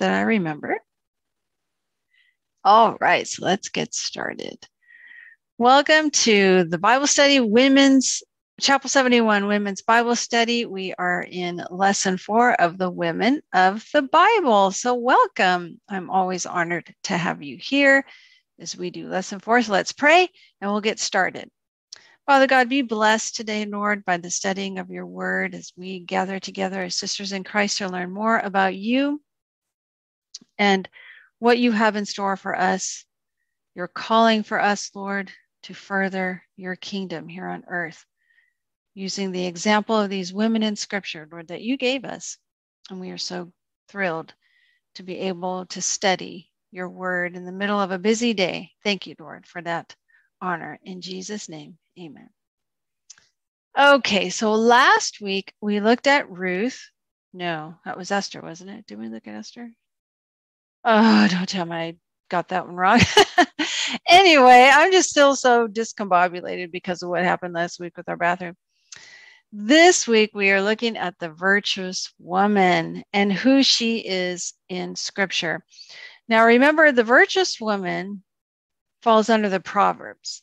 that I remember. All right, so let's get started. Welcome to the Bible Study Women's Chapel 71 Women's Bible Study. We are in lesson four of the Women of the Bible. So, welcome. I'm always honored to have you here as we do lesson four. So, let's pray and we'll get started. Father God, be blessed today, Lord, by the studying of your word as we gather together as sisters in Christ to learn more about you and what you have in store for us. Your calling for us, Lord, to further your kingdom here on earth, using the example of these women in scripture, Lord, that you gave us. And we are so thrilled to be able to study your word in the middle of a busy day. Thank you, Lord, for that honor. In Jesus' name, amen. Okay, so last week we looked at Ruth. No, that was Esther, wasn't it? Did we look at Esther? Oh, don't tell me I got that one wrong. anyway, I'm just still so discombobulated because of what happened last week with our bathroom. This week, we are looking at the virtuous woman and who she is in scripture. Now, remember, the virtuous woman falls under the Proverbs.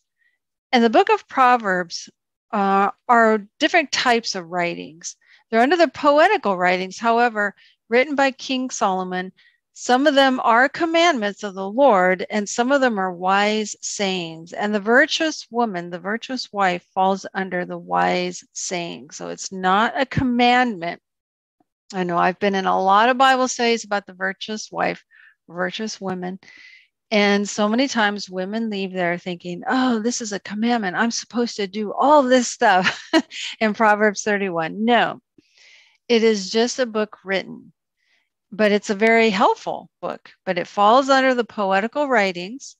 And the book of Proverbs uh, are different types of writings. They're under the poetical writings, however, written by King Solomon. Some of them are commandments of the Lord, and some of them are wise sayings. And the virtuous woman, the virtuous wife, falls under the wise saying. So it's not a commandment. I know I've been in a lot of Bible studies about the virtuous wife, virtuous women. And so many times women leave there thinking, oh, this is a commandment. I'm supposed to do all this stuff in Proverbs 31. No, it is just a book written, but it's a very helpful book. But it falls under the poetical writings.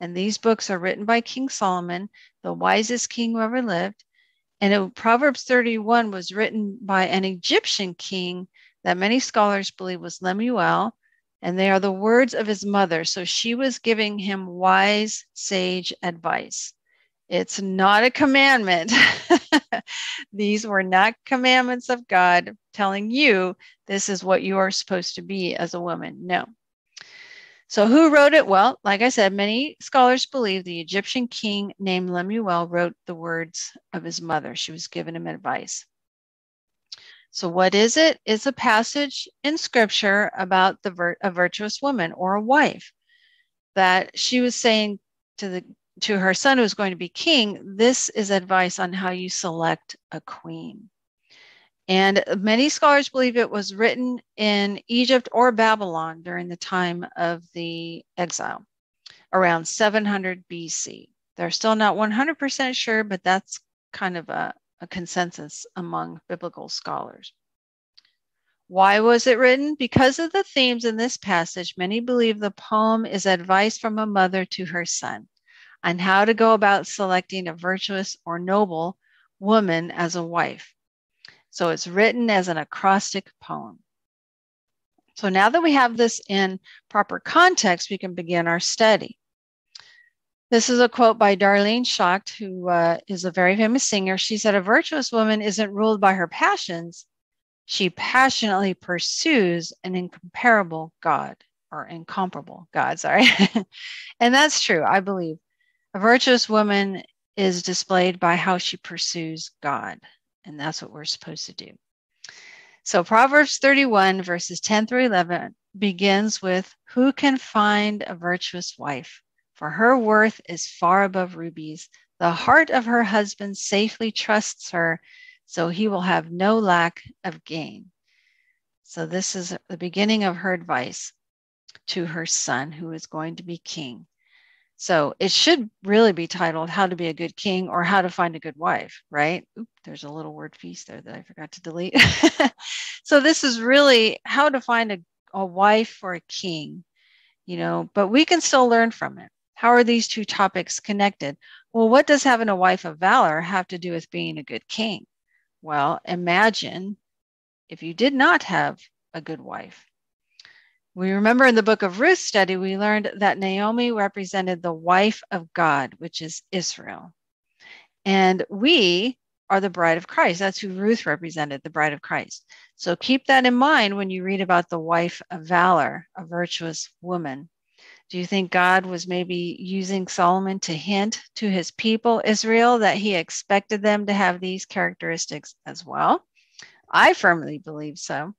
And these books are written by King Solomon, the wisest king who ever lived. And it, Proverbs 31 was written by an Egyptian king that many scholars believe was Lemuel and they are the words of his mother. So she was giving him wise, sage advice. It's not a commandment. These were not commandments of God telling you this is what you are supposed to be as a woman. No. So, who wrote it? Well, like I said, many scholars believe the Egyptian king named Lemuel wrote the words of his mother. She was giving him advice. So, what is it? It's a passage in scripture about the vir- a virtuous woman or a wife that she was saying to the to her son who's going to be king, this is advice on how you select a queen. And many scholars believe it was written in Egypt or Babylon during the time of the exile, around 700 BC. They're still not 100% sure, but that's kind of a, a consensus among biblical scholars. Why was it written? Because of the themes in this passage, many believe the poem is advice from a mother to her son on how to go about selecting a virtuous or noble woman as a wife. So it's written as an acrostic poem. So now that we have this in proper context, we can begin our study. This is a quote by Darlene Schacht, who uh, is a very famous singer. She said, A virtuous woman isn't ruled by her passions, she passionately pursues an incomparable God or incomparable God, sorry. and that's true, I believe. A virtuous woman is displayed by how she pursues God, and that's what we're supposed to do. So, Proverbs 31, verses 10 through 11, begins with Who can find a virtuous wife? for her worth is far above rubies. The heart of her husband safely trusts her, so he will have no lack of gain. So, this is the beginning of her advice to her son, who is going to be king. So, it should really be titled How to Be a Good King or How to Find a Good Wife, right? Oop, there's a little word piece there that I forgot to delete. so, this is really how to find a, a wife for a king, you know, but we can still learn from it. How are these two topics connected? Well, what does having a wife of valor have to do with being a good king? Well, imagine if you did not have a good wife. We remember in the book of Ruth study, we learned that Naomi represented the wife of God, which is Israel. And we are the bride of Christ. That's who Ruth represented, the bride of Christ. So keep that in mind when you read about the wife of valor, a virtuous woman. Do you think God was maybe using Solomon to hint to his people, Israel, that he expected them to have these characteristics as well? I firmly believe so.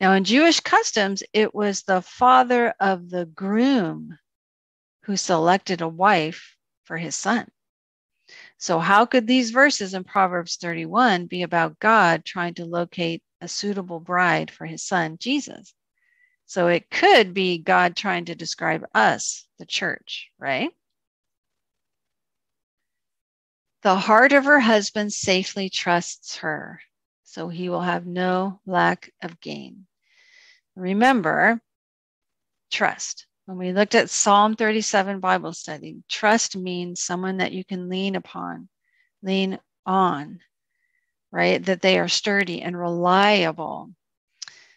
Now, in Jewish customs, it was the father of the groom who selected a wife for his son. So, how could these verses in Proverbs 31 be about God trying to locate a suitable bride for his son, Jesus? So it could be God trying to describe us, the church, right? The heart of her husband safely trusts her, so he will have no lack of gain. Remember, trust. When we looked at Psalm 37 Bible study, trust means someone that you can lean upon, lean on, right? That they are sturdy and reliable.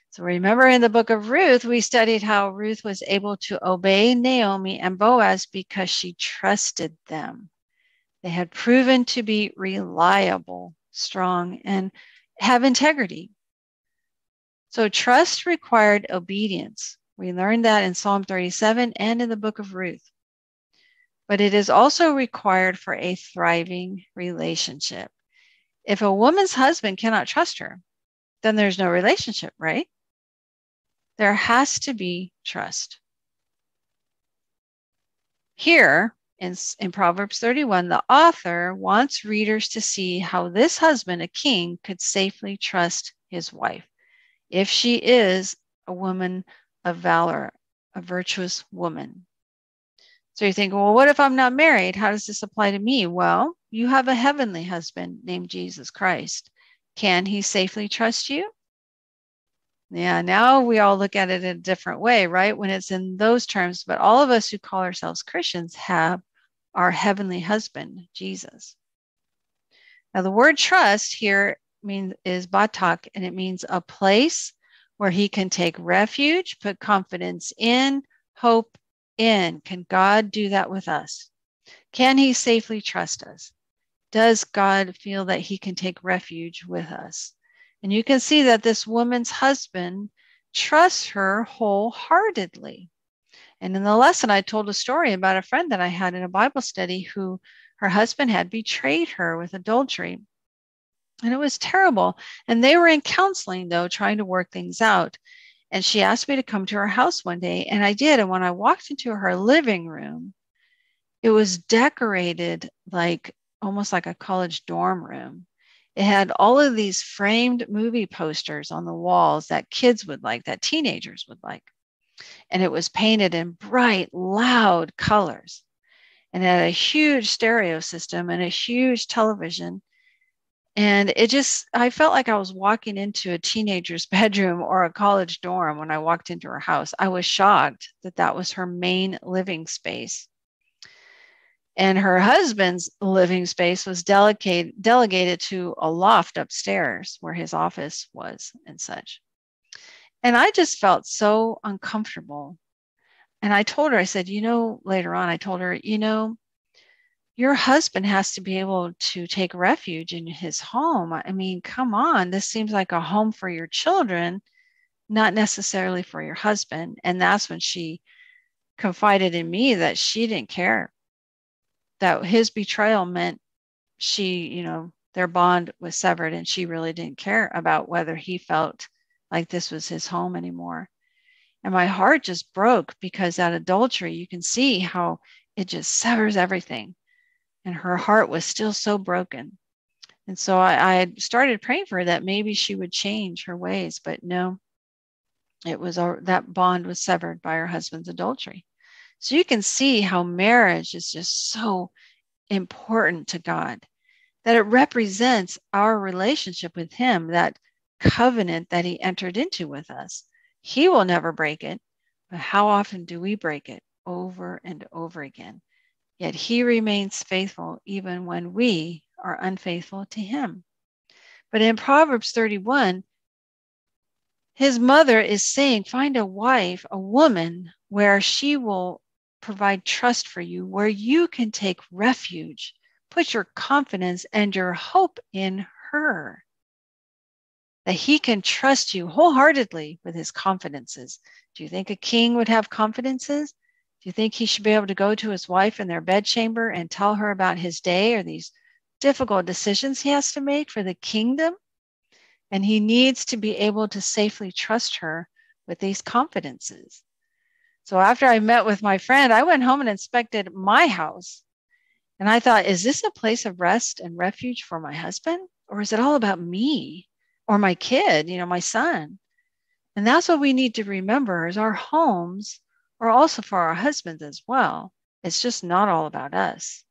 So remember in the book of Ruth, we studied how Ruth was able to obey Naomi and Boaz because she trusted them. They had proven to be reliable, strong, and have integrity. So trust required obedience. We learned that in Psalm 37 and in the book of Ruth. But it is also required for a thriving relationship. If a woman's husband cannot trust her, then there's no relationship, right? There has to be trust. Here in, in Proverbs 31, the author wants readers to see how this husband, a king, could safely trust his wife if she is a woman of valor, a virtuous woman. So you think, well, what if I'm not married? How does this apply to me? Well, you have a heavenly husband named Jesus Christ. Can he safely trust you? Yeah, now we all look at it in a different way, right? When it's in those terms, but all of us who call ourselves Christians have our heavenly husband, Jesus. Now, the word trust here means is batak, and it means a place where he can take refuge, put confidence in, hope in. Can God do that with us? Can he safely trust us? Does God feel that he can take refuge with us? And you can see that this woman's husband trusts her wholeheartedly. And in the lesson, I told a story about a friend that I had in a Bible study who her husband had betrayed her with adultery. And it was terrible. And they were in counseling, though, trying to work things out. And she asked me to come to her house one day, and I did. And when I walked into her living room, it was decorated like almost like a college dorm room. It had all of these framed movie posters on the walls that kids would like, that teenagers would like. And it was painted in bright, loud colors. And had a huge stereo system and a huge television. And it just, I felt like I was walking into a teenager's bedroom or a college dorm when I walked into her house. I was shocked that that was her main living space and her husband's living space was delegate, delegated to a loft upstairs where his office was and such. And I just felt so uncomfortable. And I told her, I said, you know, later on, I told her, you know, your husband has to be able to take refuge in his home. I mean, come on, this seems like a home for your children, not necessarily for your husband. And that's when she confided in me that she didn't care that his betrayal meant she, you know, their bond was severed and she really didn't care about whether he felt like this was his home anymore. And my heart just broke because that adultery, you can see how it just severs everything. And her heart was still so broken. And so I, I started praying for her that maybe she would change her ways, but no, it was our that bond was severed by her husband's adultery. So you can see how marriage is just so important to God, that it represents our relationship with Him, that covenant that He entered into with us. He will never break it, but how often do we break it over and over again? Yet He remains faithful even when we are unfaithful to Him. But in Proverbs 31, his mother is saying, Find a wife, a woman, where she will provide trust for you, where you can take refuge, put your confidence and your hope in her. That he can trust you wholeheartedly with his confidences. Do you think a king would have confidences? Do you think he should be able to go to his wife in their bedchamber and tell her about his day or these difficult decisions he has to make for the kingdom? And he needs to be able to safely trust her with these confidences. So after I met with my friend, I went home and inspected my house. And I thought, is this a place of rest and refuge for my husband? Or is it all about me or my kid, you know, my son? And that's what we need to remember is our homes are also for our husbands as well. It's just not all about us.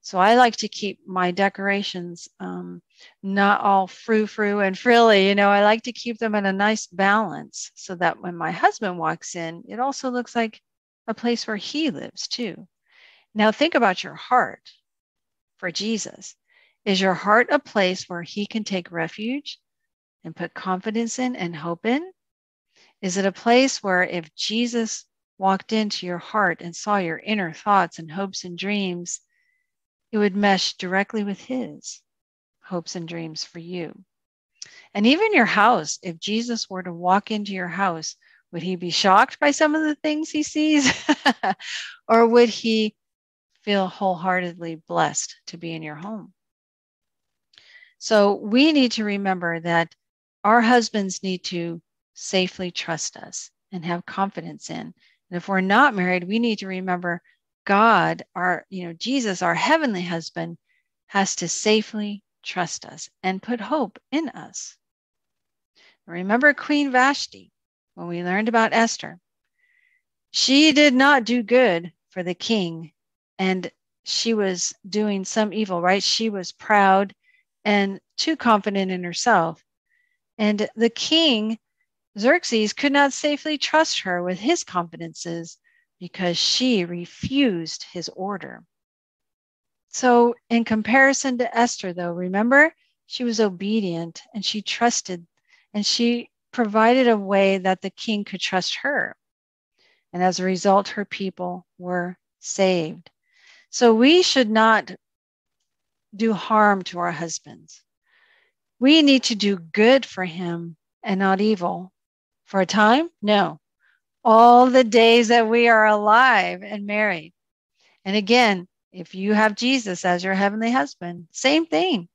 So I like to keep my decorations um, not all frou frou and frilly. You know, I like to keep them in a nice balance so that when my husband walks in, it also looks like a place where he lives too. Now think about your heart for Jesus. Is your heart a place where he can take refuge and put confidence in and hope in? Is it a place where if Jesus walked into your heart and saw your inner thoughts and hopes and dreams, it would mesh directly with his hopes and dreams for you. And even your house, if Jesus were to walk into your house, would he be shocked by some of the things he sees? or would he feel wholeheartedly blessed to be in your home? So we need to remember that our husbands need to safely trust us and have confidence in. And if we're not married, we need to remember God, our, you know, Jesus, our heavenly husband, has to safely trust us and put hope in us. Remember Queen Vashti when we learned about Esther. She did not do good for the king, and she was doing some evil, right? She was proud and too confident in herself. And the king, Xerxes, could not safely trust her with his confidences because she refused his order. So, in comparison to Esther, though, remember, she was obedient and she trusted and she provided a way that the king could trust her. And as a result, her people were saved. So, we should not do harm to our husbands. We need to do good for him and not evil. For a time? No all the days that we are alive and married. And again, if you have Jesus as your heavenly husband, same thing.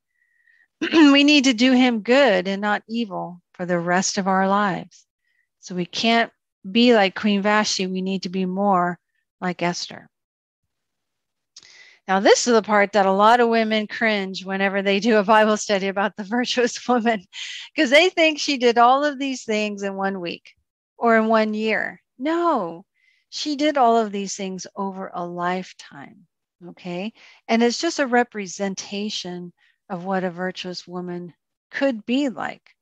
we need to do him good and not evil for the rest of our lives. So we can't be like Queen Vashti. We need to be more like Esther. Now, this is the part that a lot of women cringe whenever they do a Bible study about the virtuous woman, because they think she did all of these things in one week or in one year. No, she did all of these things over a lifetime. Okay. And it's just a representation of what a virtuous woman could be like.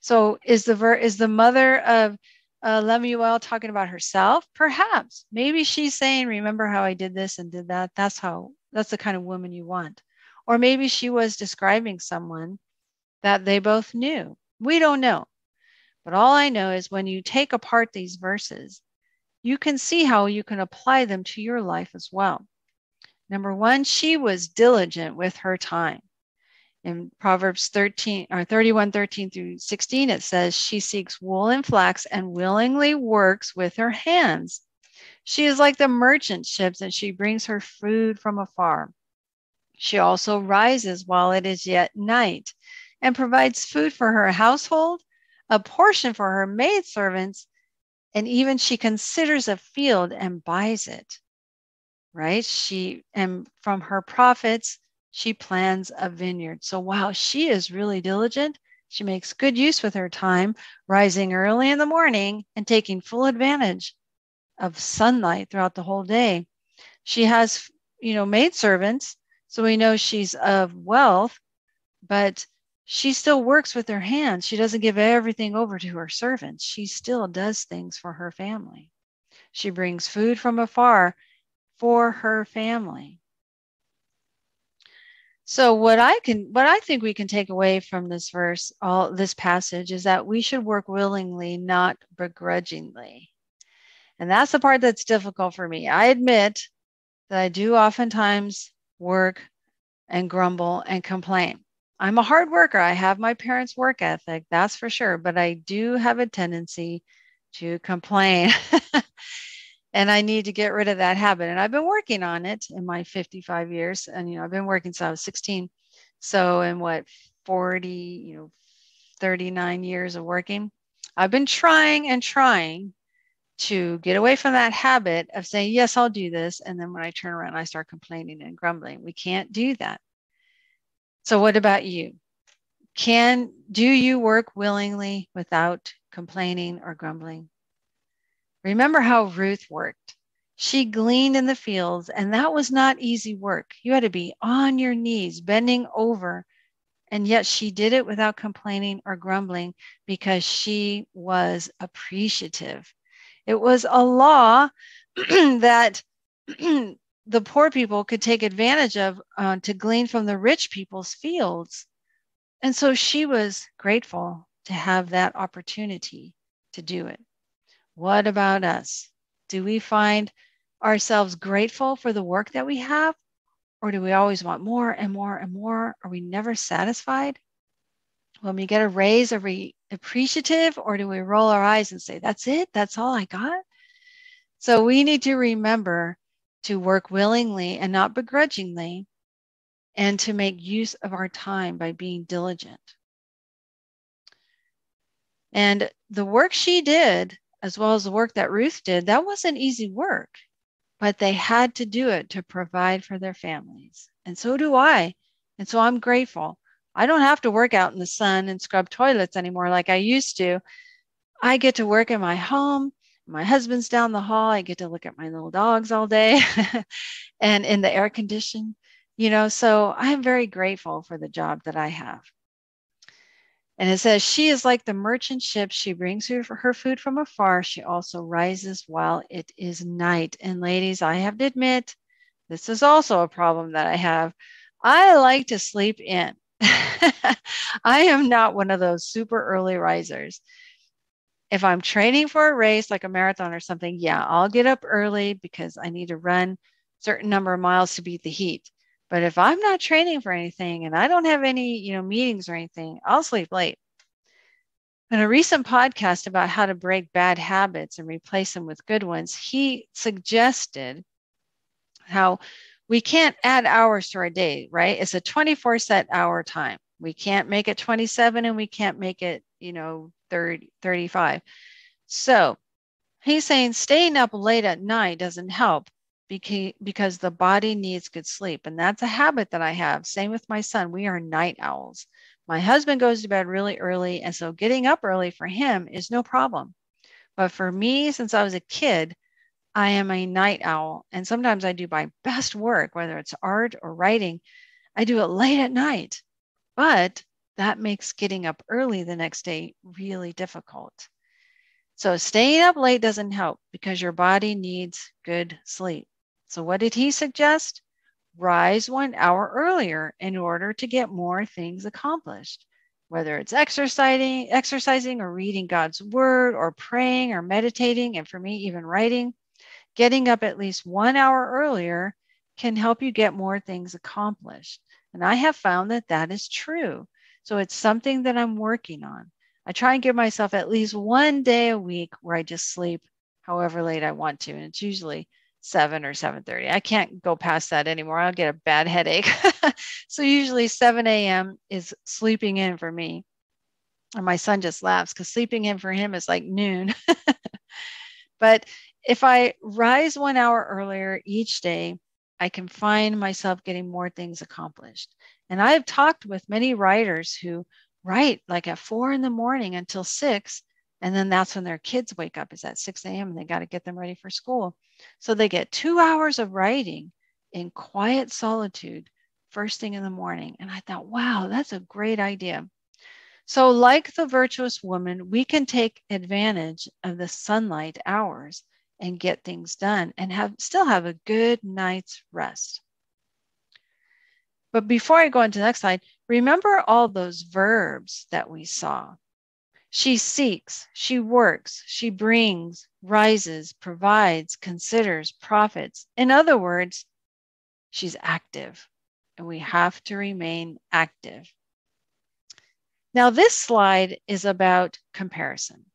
So is the ver- is the mother of uh, Lemuel talking about herself? Perhaps. Maybe she's saying, "Remember how I did this and did that." That's how. That's the kind of woman you want. Or maybe she was describing someone that they both knew. We don't know. But all I know is when you take apart these verses, you can see how you can apply them to your life as well. Number one, she was diligent with her time. In Proverbs 13 or 31, 13 through 16, it says, She seeks wool and flax and willingly works with her hands. She is like the merchant ships, and she brings her food from afar. She also rises while it is yet night and provides food for her household a portion for her maidservants, and even she considers a field and buys it. Right? She, and from her profits, she plans a vineyard. So, wow, she is really diligent. She makes good use with her time, rising early in the morning and taking full advantage of sunlight throughout the whole day. She has, you know, maidservants, so we know she's of wealth, but she still works with her hands. She doesn't give everything over to her servants. She still does things for her family. She brings food from afar for her family. So what I can what I think we can take away from this verse, all this passage is that we should work willingly, not begrudgingly. And that's the part that's difficult for me. I admit that I do oftentimes work and grumble and complain. I'm a hard worker. I have my parents' work ethic, that's for sure, but I do have a tendency to complain. and I need to get rid of that habit. And I've been working on it in my 55 years. And, you know, I've been working since I was 16. So, in what, 40, you know, 39 years of working, I've been trying and trying to get away from that habit of saying, yes, I'll do this. And then when I turn around, I start complaining and grumbling. We can't do that. So, what about you? Can do you work willingly without complaining or grumbling? Remember how Ruth worked. She gleaned in the fields, and that was not easy work. You had to be on your knees, bending over, and yet she did it without complaining or grumbling because she was appreciative. It was a law that the poor people could take advantage of uh, to glean from the rich people's fields. And so she was grateful to have that opportunity to do it. What about us? Do we find ourselves grateful for the work that we have? Or do we always want more and more and more? Are we never satisfied? When we get a raise, are we appreciative or do we roll our eyes and say, that's it? That's all I got? So we need to remember to work willingly and not begrudgingly, and to make use of our time by being diligent. And the work she did, as well as the work that Ruth did, that wasn't easy work, but they had to do it to provide for their families. And so do I. And so I'm grateful. I don't have to work out in the sun and scrub toilets anymore like I used to. I get to work in my home my husband's down the hall. I get to look at my little dogs all day and in the air condition, you know. So I am very grateful for the job that I have. And it says, She is like the merchant ship. She brings her, her food from afar. She also rises while it is night. And ladies, I have to admit, this is also a problem that I have. I like to sleep in. I am not one of those super early risers if I'm training for a race like a marathon or something, yeah, I'll get up early because I need to run certain number of miles to beat the heat. But if I'm not training for anything and I don't have any, you know, meetings or anything, I'll sleep late. In a recent podcast about how to break bad habits and replace them with good ones, he suggested how we can't add hours to our day, right? It's a 24 set hour time. We can't make it 27 and we can't make it, you know, 30, 35. So he's saying staying up late at night doesn't help because the body needs good sleep. And that's a habit that I have. Same with my son. We are night owls. My husband goes to bed really early. And so getting up early for him is no problem. But for me, since I was a kid, I am a night owl. And sometimes I do my best work, whether it's art or writing, I do it late at night. But that makes getting up early the next day really difficult. So staying up late doesn't help because your body needs good sleep. So what did he suggest? Rise one hour earlier in order to get more things accomplished. Whether it's exercising, exercising or reading God's word or praying or meditating, and for me, even writing, getting up at least one hour earlier can help you get more things accomplished. And I have found that that is true. So it's something that I'm working on. I try and give myself at least one day a week where I just sleep however late I want to. And it's usually 7 or 7.30. I can't go past that anymore. I'll get a bad headache. so usually 7 a.m. is sleeping in for me. And my son just laughs because sleeping in for him is like noon. but if I rise one hour earlier each day, I can find myself getting more things accomplished. And I've talked with many writers who write like at four in the morning until six. And then that's when their kids wake up, is at 6 a.m. and they got to get them ready for school. So they get two hours of writing in quiet solitude first thing in the morning. And I thought, wow, that's a great idea. So, like the virtuous woman, we can take advantage of the sunlight hours and get things done and have still have a good night's rest. But before I go into the next slide, remember all those verbs that we saw. She seeks, she works, she brings, rises, provides, considers, profits. In other words, she's active. and we have to remain active. Now, this slide is about comparison.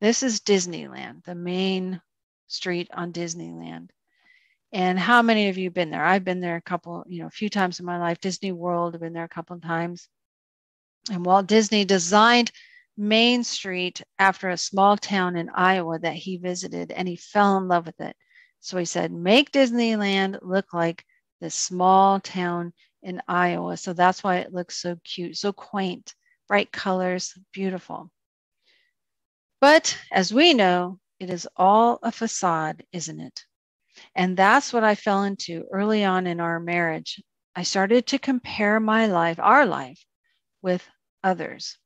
This is Disneyland, the main street on Disneyland. And how many of you have been there? I've been there a couple, you know, a few times in my life. Disney World, I've been there a couple of times. And Walt Disney designed Main Street after a small town in Iowa that he visited and he fell in love with it. So he said, make Disneyland look like this small town in Iowa. So that's why it looks so cute, so quaint, bright colors, beautiful. But as we know, it is all a facade, isn't it? And that's what I fell into early on in our marriage. I started to compare my life, our life, with others.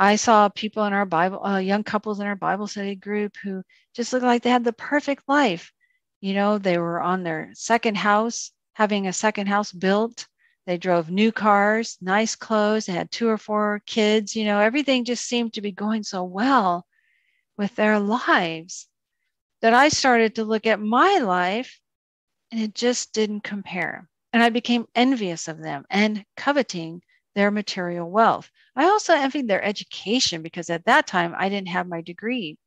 I saw people in our Bible, uh, young couples in our Bible study group who just looked like they had the perfect life. You know, they were on their second house, having a second house built. They drove new cars, nice clothes. They had two or four kids. You know, everything just seemed to be going so well with their lives that I started to look at my life and it just didn't compare. And I became envious of them and coveting their material wealth. I also envied their education because at that time I didn't have my degree.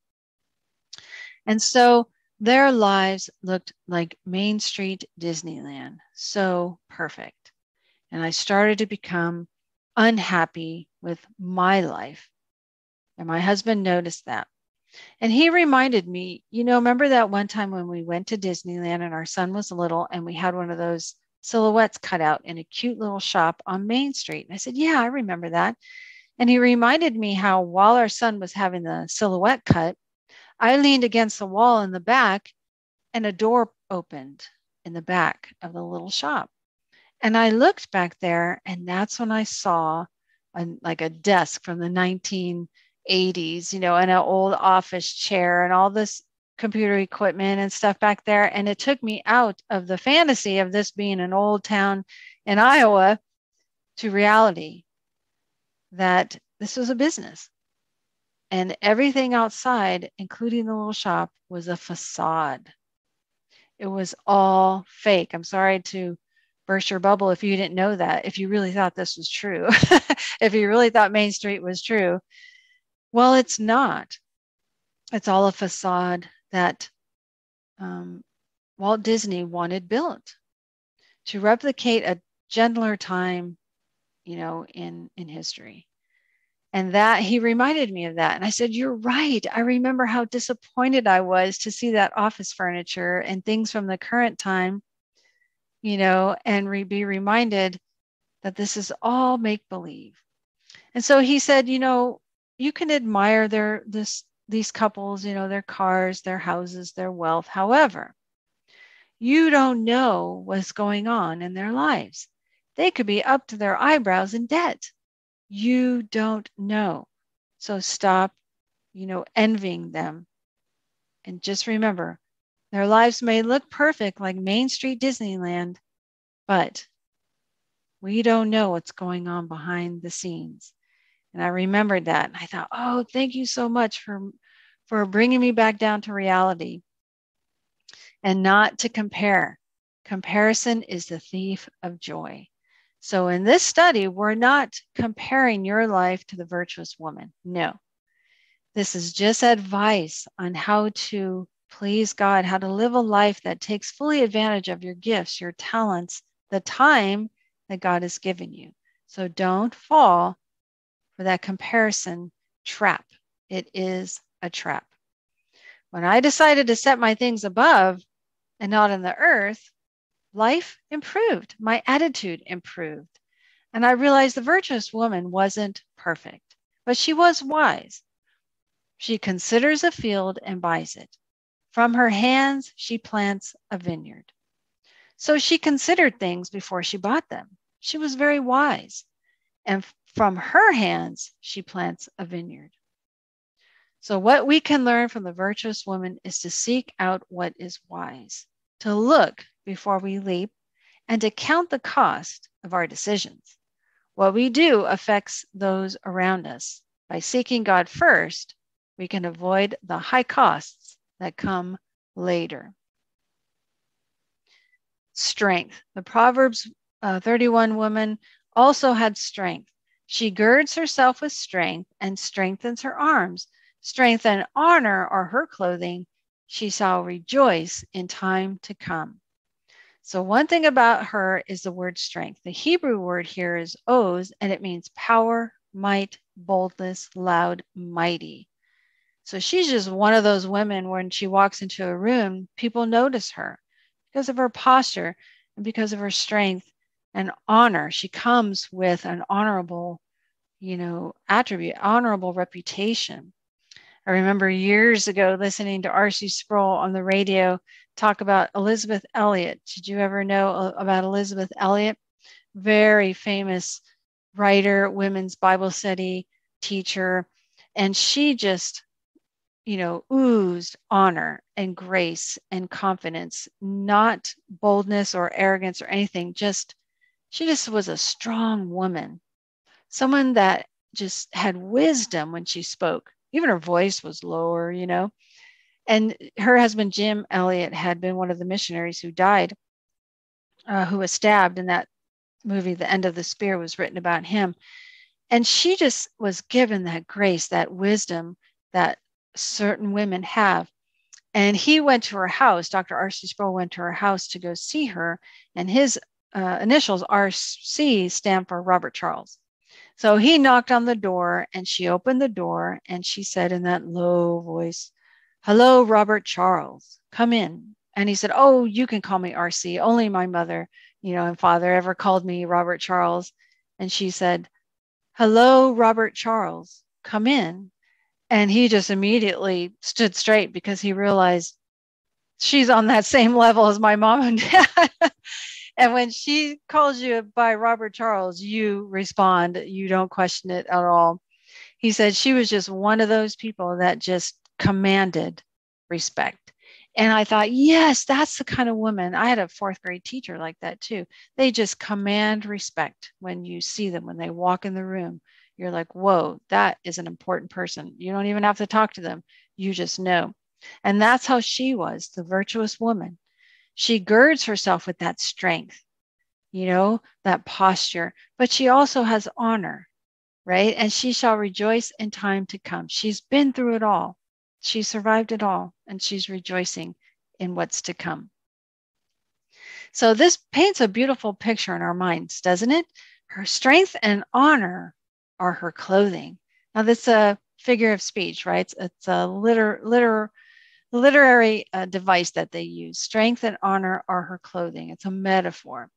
And so their lives looked like Main Street Disneyland, so perfect. And I started to become unhappy with my life. And my husband noticed that. And he reminded me, you know, remember that one time when we went to Disneyland and our son was little and we had one of those silhouettes cut out in a cute little shop on Main Street? And I said, Yeah, I remember that. And he reminded me how while our son was having the silhouette cut, I leaned against the wall in the back and a door opened in the back of the little shop. And I looked back there, and that's when I saw a, like a desk from the 1980s, you know, and an old office chair and all this computer equipment and stuff back there. And it took me out of the fantasy of this being an old town in Iowa to reality that this was a business. And everything outside, including the little shop, was a facade. It was all fake. I'm sorry to burst your bubble if you didn't know that, if you really thought this was true, if you really thought Main Street was true. Well, it's not. It's all a facade that um, Walt Disney wanted built to replicate a gentler time, you know, in in history. And that he reminded me of that. And I said, You're right. I remember how disappointed I was to see that office furniture and things from the current time, you know, and re- be reminded that this is all make believe. And so he said, You know, you can admire their this these couples, you know, their cars, their houses, their wealth. However, you don't know what's going on in their lives. They could be up to their eyebrows in debt. You don't know. So stop, you know, envying them. And just remember, their lives may look perfect like Main Street Disneyland, but we don't know what's going on behind the scenes. And I remembered that. And I thought, oh, thank you so much for, for bringing me back down to reality and not to compare. Comparison is the thief of joy. So in this study, we're not comparing your life to the virtuous woman. No. This is just advice on how to please God, how to live a life that takes fully advantage of your gifts, your talents, the time that God has given you. So don't fall for that comparison trap. It is a trap. When I decided to set my things above and not in the earth, life improved. My attitude improved. And I realized the virtuous woman wasn't perfect, but she was wise. She considers a field and buys it. From her hands, she plants a vineyard. So she considered things before she bought them. She was very wise. And from her hands, she plants a vineyard. So, what we can learn from the virtuous woman is to seek out what is wise, to look before we leap, and to count the cost of our decisions. What we do affects those around us. By seeking God first, we can avoid the high costs that come later. Strength. The Proverbs uh, 31 woman also had strength. She girds herself with strength and strengthens her arms. Strength and honor are her clothing. She shall rejoice in time to come. So, one thing about her is the word strength. The Hebrew word here is oz, and it means power, might, boldness, loud, mighty. So, she's just one of those women when she walks into a room, people notice her because of her posture and because of her strength and honor. She comes with an honorable, you know, attribute, honorable reputation. I remember years ago listening to R.C. Sproul on the radio talk about Elisabeth Elliot. Did you ever know uh, about Elisabeth Elliot? Very famous writer, women's Bible study teacher. And she just, you know, oozed honor and grace and confidence, not boldness or arrogance or anything. Just, she just was a strong woman, someone that just had wisdom when she spoke. Even her voice was lower, you know and her husband Jim Elliot had been one of the missionaries who died, uh, who was stabbed in that movie. The End of the Spear was written about him, and she just was given that grace, that wisdom that certain women have. And he went to her house. Dr. R.C. Sproul went to her house to go see her, and his uh, initials R.C. stand for Robert Charles. So he knocked on the door, and she opened the door, and she said in that low voice, Hello, Robert Charles, come in. And he said, Oh, you can call me RC. Only my mother, you know, and father ever called me Robert Charles. And she said, Hello, Robert Charles, come in. And he just immediately stood straight because he realized she's on that same level as my mom and dad. and when she calls you by Robert Charles, you respond, you don't question it at all. He said she was just one of those people that just commanded respect. And I thought, yes, that's the kind of woman. I had a fourth grade teacher like that too. They just command respect when you see them, when they walk in the room. You're like, whoa, that is an important person. You don't even have to talk to them, you just know. And that's how she was, the virtuous woman. She girds herself with that strength, you know, that posture, but she also has honor, right? And she shall rejoice in time to come. She's been through it all. She survived it all, and she's rejoicing in what's to come. So, this paints a beautiful picture in our minds, doesn't it? Her strength and honor are her clothing. Now, that's a figure of speech, right? It's a liter, liter, literary uh, device that they use. Strength and honor are her clothing. It's a metaphor.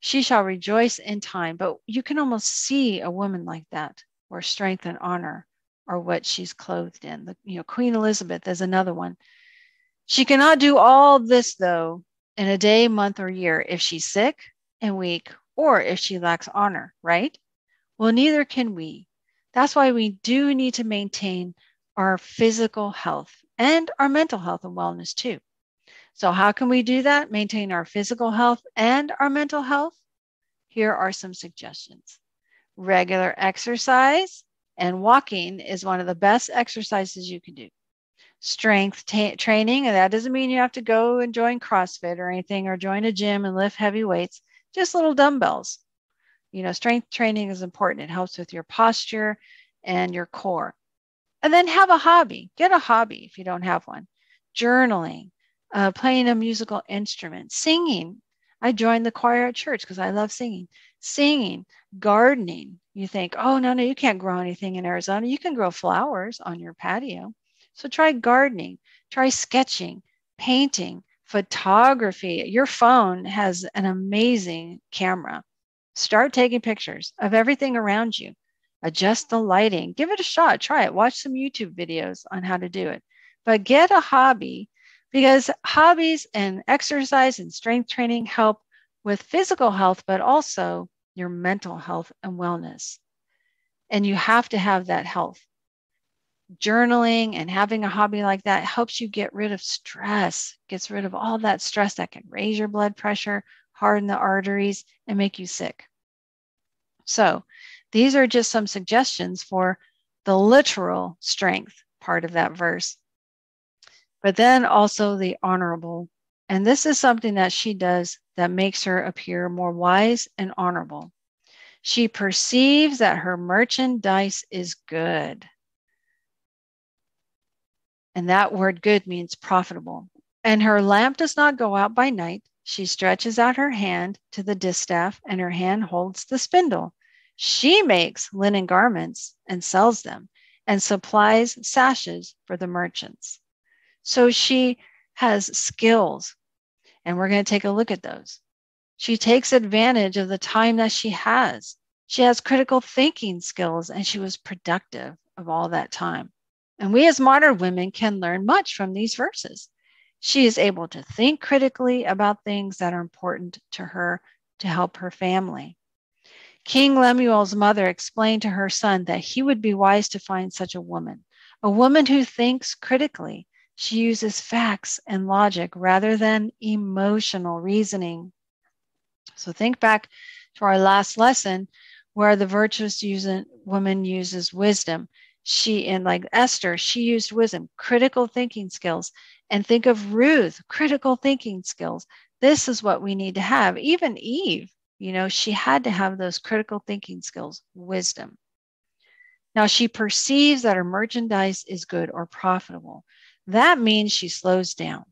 She shall rejoice in time, but you can almost see a woman like that, where strength and honor are what she's clothed in. The, you know, Queen Elizabeth is another one. She cannot do all this though in a day, month, or year if she's sick and weak or if she lacks honor, right? Well, neither can we. That's why we do need to maintain our physical health and our mental health and wellness too. So, how can we do that? Maintain our physical health and our mental health? Here are some suggestions regular exercise, and walking is one of the best exercises you can do. Strength training, and that doesn't mean you have to go and join CrossFit or anything or join a gym and lift heavy weights, just little dumbbells. You know, strength training is important. It helps with your posture and your core. And then have a hobby. Get a hobby if you don't have one. Journaling, uh, playing a musical instrument, singing. I joined the choir at church because I love singing. Singing, gardening, you think, oh, no, no, you can't grow anything in Arizona. You can grow flowers on your patio. So try gardening, try sketching, painting, photography. Your phone has an amazing camera. Start taking pictures of everything around you. Adjust the lighting. Give it a shot. Try it. Watch some YouTube videos on how to do it. But get a hobby because hobbies and exercise and strength training help with physical health, but also your mental health and wellness. And you have to have that health. Journaling and having a hobby like that helps you get rid of stress, gets rid of all that stress that can raise your blood pressure, harden the arteries, and make you sick. So, these are just some suggestions for the literal strength part of that verse. But then also the honorable And this is something that she does that makes her appear more wise and honorable. She perceives that her merchandise is good. And that word good means profitable. And her lamp does not go out by night. She stretches out her hand to the distaff, and her hand holds the spindle. She makes linen garments and sells them and supplies sashes for the merchants. So she has skills, and we're going to take a look at those. She takes advantage of the time that she has. She has critical thinking skills, and she was productive of all that time. And we as modern women can learn much from these verses. She is able to think critically about things that are important to her to help her family. King Lemuel's mother explained to her son that he would be wise to find such a woman, a woman who thinks critically. She uses facts and logic rather than emotional reasoning. So think back to our last lesson where the virtuous woman uses wisdom. She, in like Esther, she used wisdom, critical thinking skills. And think of Ruth, critical thinking skills. This is what we need to have. Even Eve, you know, she had to have those critical thinking skills, wisdom. Now she perceives that her merchandise is good or profitable. That means she slows down.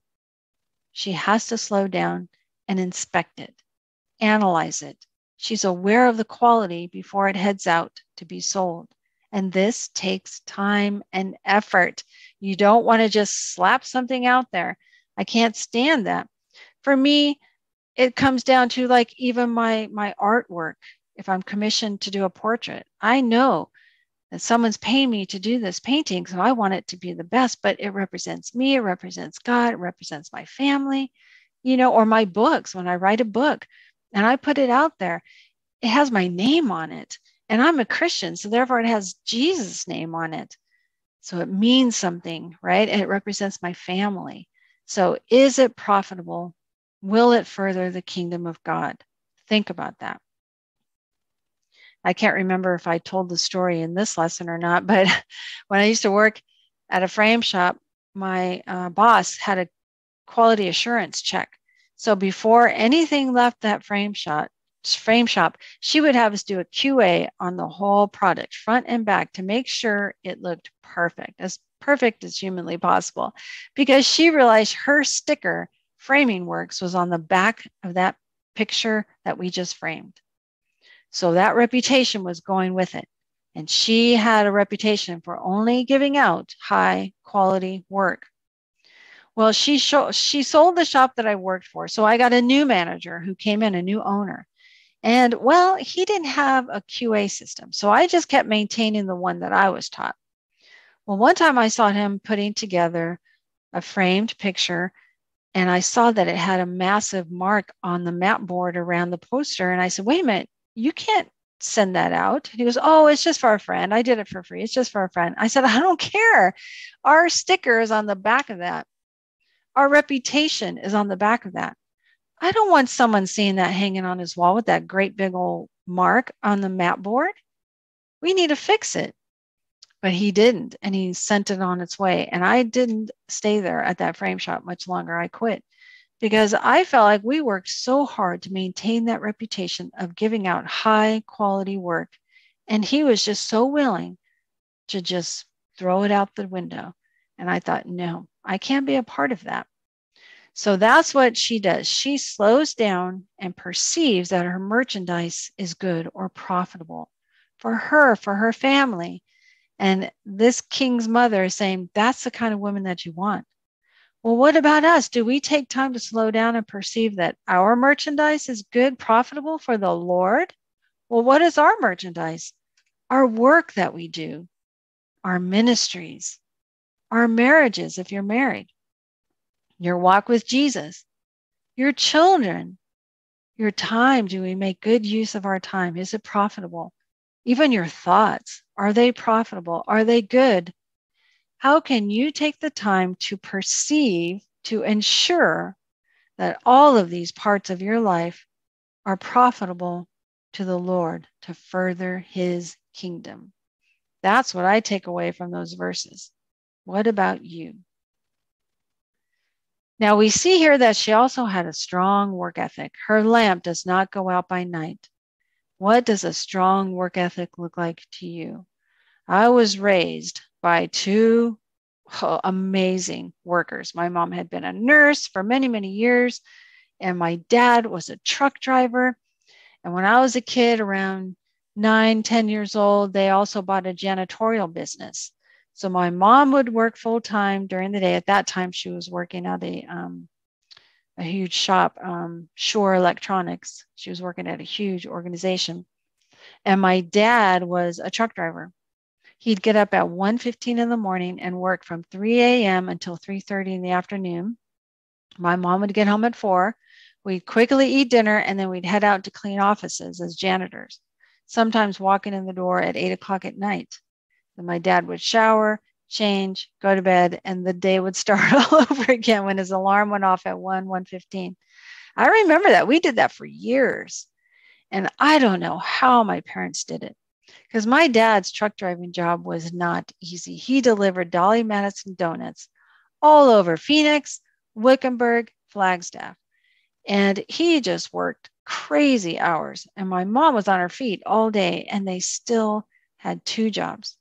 She has to slow down and inspect it, analyze it. She's aware of the quality before it heads out to be sold. And this takes time and effort. You don't want to just slap something out there. I can't stand that. For me, it comes down to like even my my artwork. If i'm commissioned to do a portrait i know that someone's paying me to do this painting so i want it to be the best but it represents me it represents god it represents my family you know or my books. When i write a book and i put it out there it has my name on it and i'm a christian so therefore it has jesus name on it. So it means something right? And it represents my family. So is it profitable Will it further the kingdom of God? Think about that. I can't remember if I told the story in this lesson or not, but when I used to work at a frame shop, my uh, boss had a quality assurance check. So before anything left that frame shop, frame shop, she would have us do a QA on the whole product, front and back, to make sure it looked perfect, as perfect as humanly possible, because she realized her sticker Framing Works was on the back of that picture that we just framed. So that reputation was going with it. And she had a reputation for only giving out high quality work. Well, she, she sold the shop that I worked for. So I got a new manager who came in, a new owner. And well, he didn't have a QA system. So I just kept maintaining the one that I was taught. Well, one time I saw him putting together a framed picture and I saw that it had a massive mark on the map board around the poster. And I said, wait a minute, you can't send that out. He goes, oh, it's just for a friend. I did it for free. It's just for a friend. I said, I don't care. Our sticker is on the back of that. Our reputation is on the back of that. I don't want someone seeing that hanging on his wall with that great big old mark on the map board. We need to fix it but he didn't and he sent it on its way. And i didn't stay there at that frame shop much longer. I quit because i felt like we worked so hard to maintain that reputation of giving out high quality work. And he was just so willing to just throw it out the window. And i thought no i can't be a part of that. So that's what she does. She slows down and perceives that her merchandise is good or profitable for her for her family and this king's mother is saying, that's the kind of woman that you want. Well, what about us? Do we take time to slow down and perceive that our merchandise is good, profitable for the Lord? Well, what is our merchandise? Our work that we do, our ministries, our marriages, if you're married, your walk with Jesus, your children, your time. Do we make good use of our time? Is it profitable? Even your thoughts, are they profitable? Are they good? How can you take the time to perceive, to ensure that all of these parts of your life are profitable to the Lord to further his kingdom? That's what I take away from those verses. What about you? Now we see here that she also had a strong work ethic. Her lamp does not go out by night. What does a strong work ethic look like to you? I was raised by two oh, amazing workers. My mom had been a nurse for many, many years, and my dad was a truck driver. And when I was a kid, around nine, 10 years old, they also bought a janitorial business. So my mom would work full time during the day. At that time, she was working at a um, a huge shop, um, Shore Electronics. She was working at a huge organization, and my dad was a truck driver. He'd get up at 1.15 in the morning and work from 3 a.m. until 3.30 in the afternoon. My mom would get home at 4. We'd quickly eat dinner, and then we'd head out to clean offices as janitors, sometimes walking in the door at 8 o'clock at night. Then my dad would shower, change, go to bed, and the day would start all over again when his alarm went off at 1, 1.15. I remember that. We did that for years. And I don't know how my parents did it because my dad's truck driving job was not easy. He delivered Dolly Madison donuts all over Phoenix, Wickenburg, Flagstaff. And he just worked crazy hours. And my mom was on her feet all day, and they still had two jobs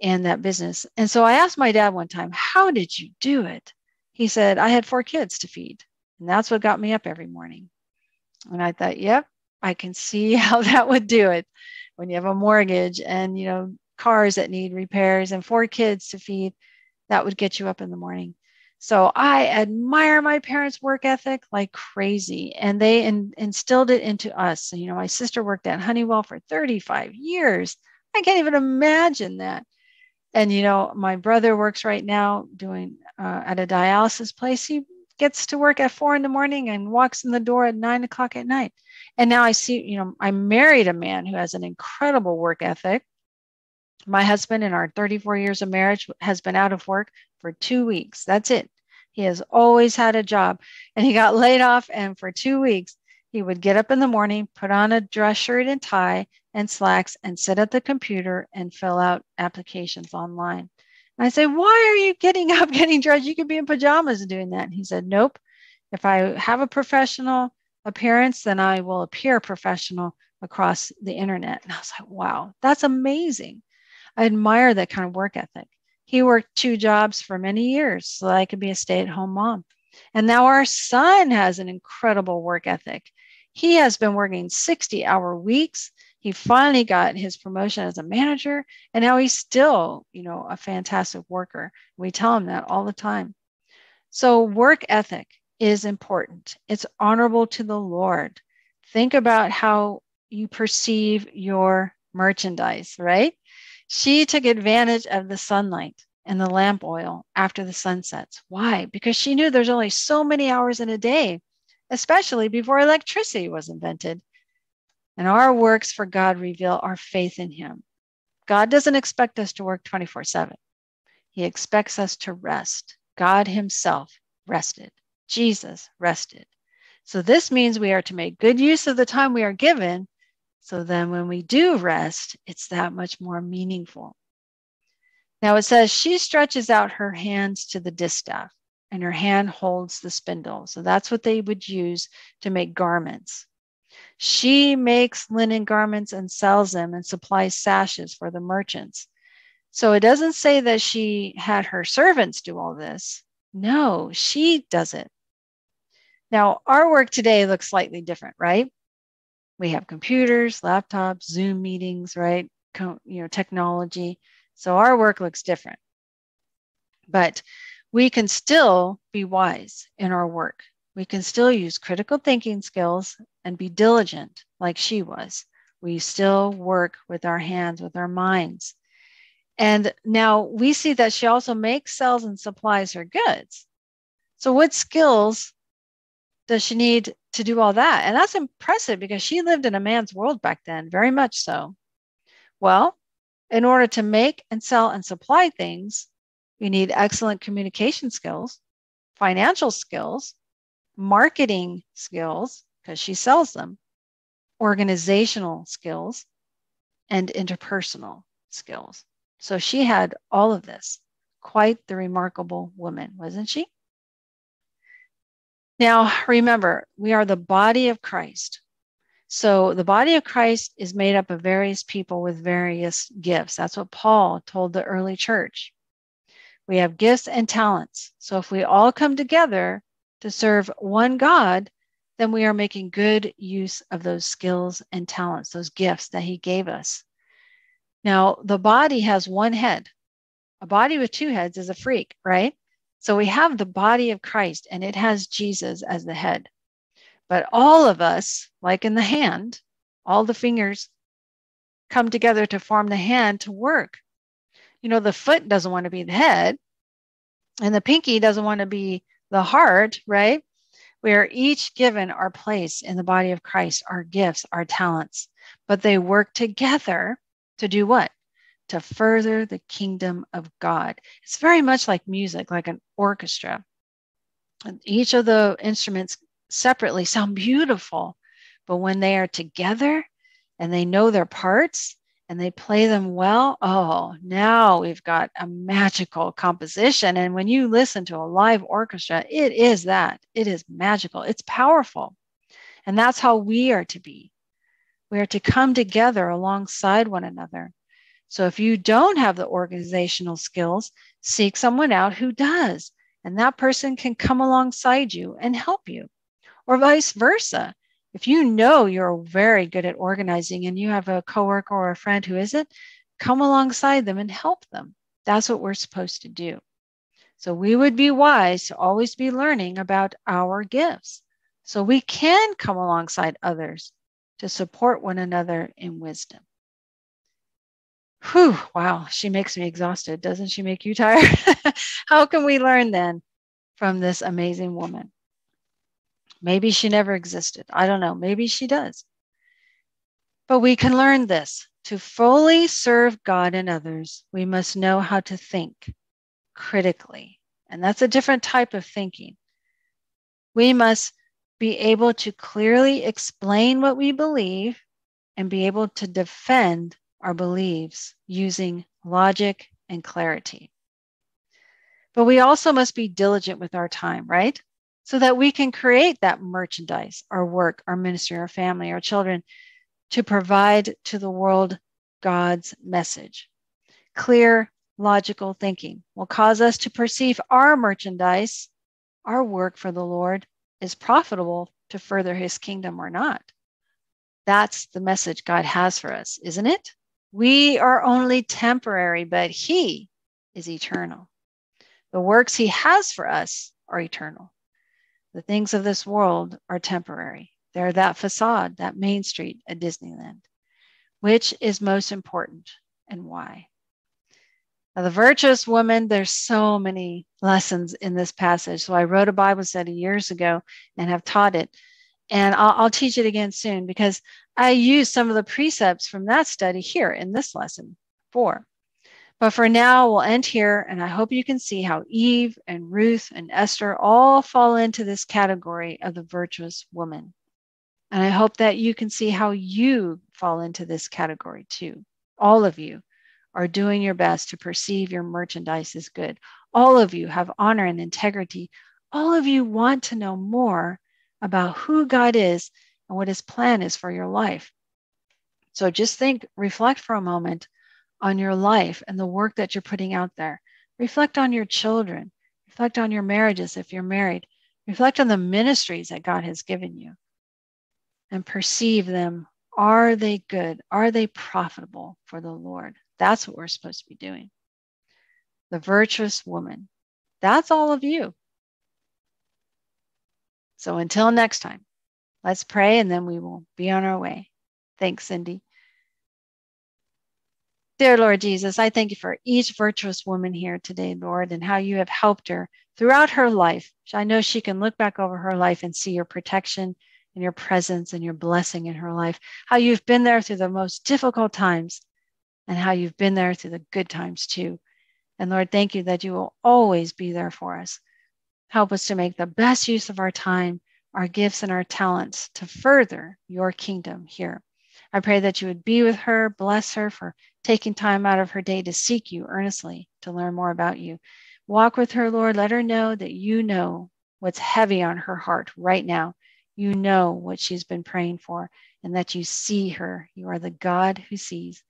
in that business. And so I asked my dad one time, How did you do it? He said, I had four kids to feed. And that's what got me up every morning. And I thought, Yep, I can see how that would do it when you have a mortgage and, you know, cars that need repairs and four kids to feed. That would get you up in the morning. So I admire my parents' work ethic like crazy, and they in, instilled it into us. So, you know, my sister worked at Honeywell for 35 years. I can't even imagine that and you know my brother works right now doing uh, at a dialysis place he gets to work at four in the morning and walks in the door at nine o'clock at night. And now i see you know i married a man who has an incredible work ethic. My husband in our 34 years of marriage has been out of work for two weeks. That's it. He has always had a job. And he got laid off and for two weeks he would get up in the morning, put on a dress shirt and tie and slacks, and sit at the computer and fill out applications online. I say, Why are you getting up, getting dressed? You could be in pajamas and doing that. And he said, Nope. If I have a professional appearance, then I will appear professional across the internet. And I was like, Wow, that's amazing. I admire that kind of work ethic. He worked two jobs for many years so that I could be a stay at home mom. And now our son has an incredible work ethic. He has been working 60 hour weeks. He finally got his promotion as a manager, and now he's still, you know, a fantastic worker. We tell him that all the time. So, work ethic is important. It's honorable to the Lord. Think about how you perceive your merchandise, right? She took advantage of the sunlight and the lamp oil after the sun sets. Why? Because she knew there's only so many hours in a day especially before electricity was invented. And our works for God reveal our faith in Him. God doesn't expect us to work 24 7, He expects us to rest. God Himself rested, Jesus rested. So this means we are to make good use of the time we are given. So then when we do rest, it's that much more meaningful. Now it says, she stretches out her hands to the distaff and her hand holds the spindle. So that's what they would use to make garments. She makes linen garments and sells them and supplies sashes for the merchants. So it doesn't say that she had her servants do all this. No, she does it. Now, our work today looks slightly different, right? We have computers, laptops, Zoom meetings, right? Co- you know, technology. So our work looks different. But we can still be wise in our work. We can still use critical thinking skills and be diligent like she was. We still work with our hands, with our minds. And now we see that she also makes, sells, and supplies her goods. So, what skills does she need to do all that? And that's impressive because she lived in a man's world back then, very much so. Well, in order to make and sell and supply things, you need excellent communication skills, financial skills, marketing skills, because she sells them, organizational skills, and interpersonal skills. So she had all of this. Quite the remarkable woman, wasn't she? Now, remember, we are the body of Christ. So the body of Christ is made up of various people with various gifts. That's what Paul told the early church. We have gifts and talents. So if we all come together to serve one God, then we are making good use of those skills and talents, those gifts that he gave us. Now, the body has one head. A body with two heads is a freak, right? So we have the body of Christ and it has Jesus as the head. But all of us, like in the hand, all the fingers come together to form the hand to work. You know, the foot doesn't want to be the head, and the pinky doesn't want to be the heart, right? We are each given our place in the body of Christ, our gifts, our talents, but they work together to do what? To further the kingdom of God. It's very much like music, like an orchestra. And each of the instruments separately sound beautiful, but when they are together and they know their parts and they play them well, oh, now we've got a magical composition. And when you listen to a live orchestra, it is that. It is magical, it's powerful. And that's how we are to be. We are to come together alongside one another. So if you don't have the organizational skills, seek someone out who does. And that person can come alongside you and help you or vice versa. If you know you're very good at organizing and you have a coworker or a friend who isn't, come alongside them and help them. That's what we're supposed to do. So we would be wise to always be learning about our gifts so we can come alongside others to support one another in wisdom. Whew, wow, she makes me exhausted. Doesn't she make you tired? How can we learn then from this amazing woman? Maybe she never existed. I don't know. Maybe she does. But we can learn this. To fully serve God and others, we must know how to think critically. And that's a different type of thinking. We must be able to clearly explain what we believe and be able to defend our beliefs using logic and clarity. But we also must be diligent with our time, right? So that we can create that merchandise, our work, our ministry, our family, our children, to provide to the world God's message. Clear, logical thinking will cause us to perceive our merchandise, our work for the Lord, is profitable to further his kingdom or not. That's the message God has for us, isn't it? We are only temporary, but he is eternal. The works he has for us are eternal. The things of this world are temporary. They're that facade, that main street at Disneyland. Which is most important and why? Now, the virtuous woman, there's so many lessons in this passage. So I wrote a Bible study years ago and have taught it. And I'll, I'll teach it again soon because I use some of the precepts from that study here in this lesson four. But for now, we'll end here, and I hope you can see how Eve and Ruth and Esther all fall into this category of the virtuous woman. And I hope that you can see how you fall into this category too. All of you are doing your best to perceive your merchandise as good. All of you have honor and integrity. All of you want to know more about who God is and what his plan is for your life. So just think, reflect for a moment on your life and the work that you're putting out there. Reflect on your children. Reflect on your marriages if you're married. Reflect on the ministries that God has given you and perceive them. Are they good? Are they profitable for the Lord? That's what we're supposed to be doing. The virtuous woman. That's all of you. So until next time, let's pray and then we will be on our way. Thanks, Cindy. Dear Lord Jesus, I thank you for each virtuous woman here today, Lord, and how you have helped her throughout her life. I know she can look back over her life and see your protection and your presence and your blessing in her life, how you've been there through the most difficult times and how you've been there through the good times too. And Lord, thank you that you will always be there for us. Help us to make the best use of our time, our gifts, and our talents to further your kingdom here. I pray that you would be with her, bless her for taking time out of her day to seek you earnestly to learn more about you. Walk with her, Lord. Let her know that you know what's heavy on her heart right now. You know what she's been praying for and that you see her. You are the God who sees,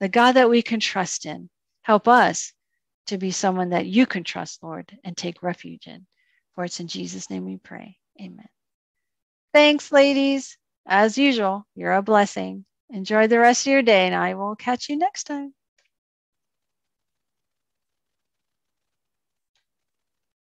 the God that we can trust in. Help us to be someone that you can trust, Lord, and take refuge in. For it's in Jesus' name we pray. Amen. Thanks, ladies. As usual, you're a blessing. Enjoy the rest of your day, and I will catch you next time.